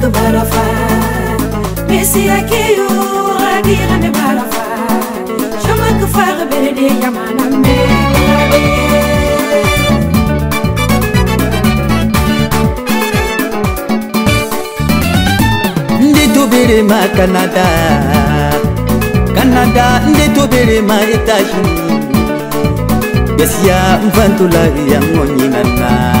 de like a qui Missy akiyo de ne butterfly Shama kufara berede yamana me Ndi tubiri ma Canada Canada ndi tubiri ma Etats-Unis Besia mvantula ya ngonyi nana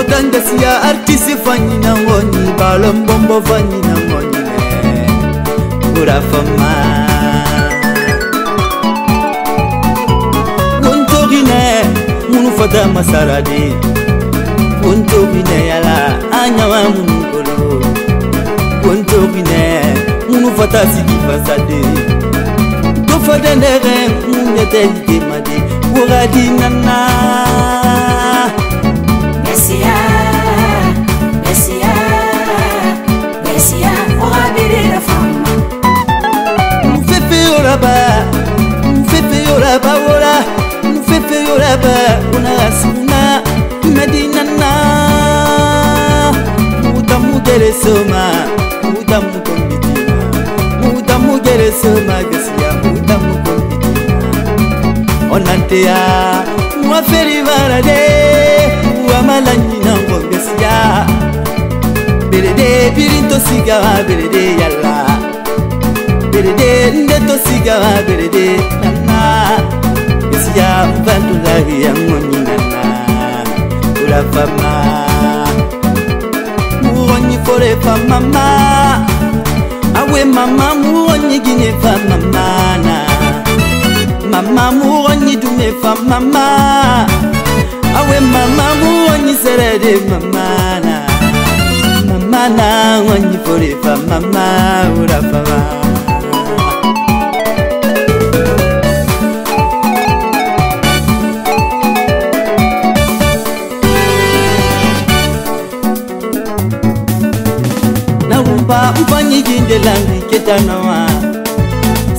utangasiya artisi fanyi na ngoni balombombo fanyi na ngoni eh, urafama untogine munu fata masaradi untogine yala anyawa munu kolo untogine munu fata sigi fasadi tofadendere munyetelike madi uradi nana kuna asina medinana mutamugelesoma mutamukombitima mutamugelesoma gesiya mutamukombitima onanteya mwaferivarade wamalanyina ngo gesiya belede pirintosigawa belede yala belede ndetosigawa belede nana ya vandulahi ya ngonyinana ulafama muonyi folefa mama awe mama muonyi ginefa mamana mama muonyi dumefa mama awe mama muonyi selede mamana mamana ngonyi folefa mama ulafama nyigindelangiketanawa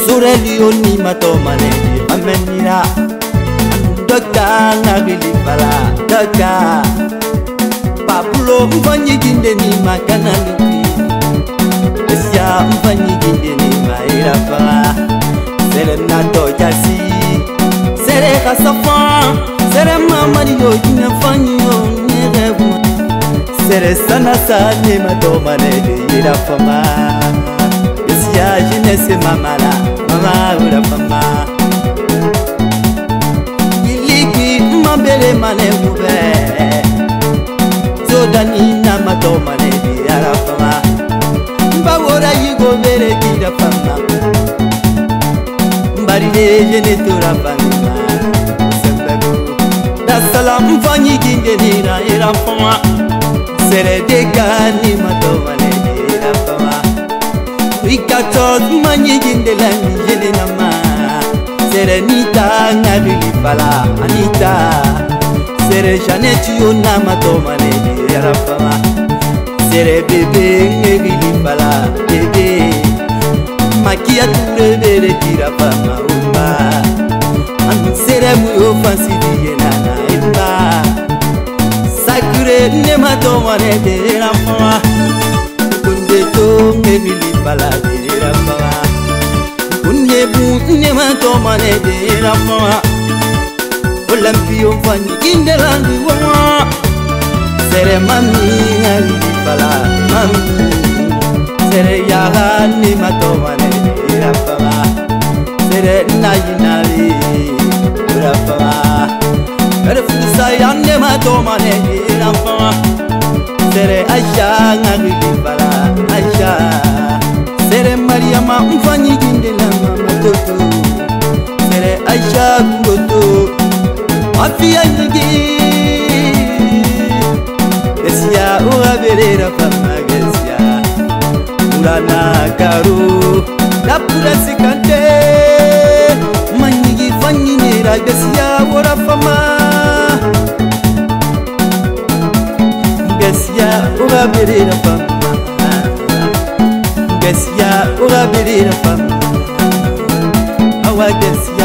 sureliyoni matomaneli amenira dokta nagilibala dokta pabulo mfa nyigindeni makananiki esia mfa nyigindeni mairafala sere nato jasi sere kasafa sere mamaliyo jinafanyi sere sana sani madoma ne ira fama isya jine se mama la mama ura fama iliki mabele mane mube zoda ni na madoma ne ira fama mbawora yigo vere kira fama mbari ne jine tura fama Salam fanyi kinge nira ira fama seredekani matomaneeaaa ikatok manyigindela miyelenama sere nitanga lilipala anita sere janetyona matomanene arapama sere bebenge lilipala bebe makiaturebele kirapamaumba sere muyofasi mato mwane terera mama kunde to mebili mbala terera mama kunde bu nde mato mwane terera mama olampi o fani kindela ndu wama sere mami nga lili mbala mami sere yala ne mato mwane terera mama sere na yina le kura mama kare fusa ya ne mato mwane terera sere aja ngakwilimbala aja sere mariama mfanyikindela mamatoto sere aja kungoto afia nyingi esia uhaverera pamagesia urana karu lapura sikante manyigi fanyinyira gesia worafama gasya urabirira pa gasya urabirira pa awa gasya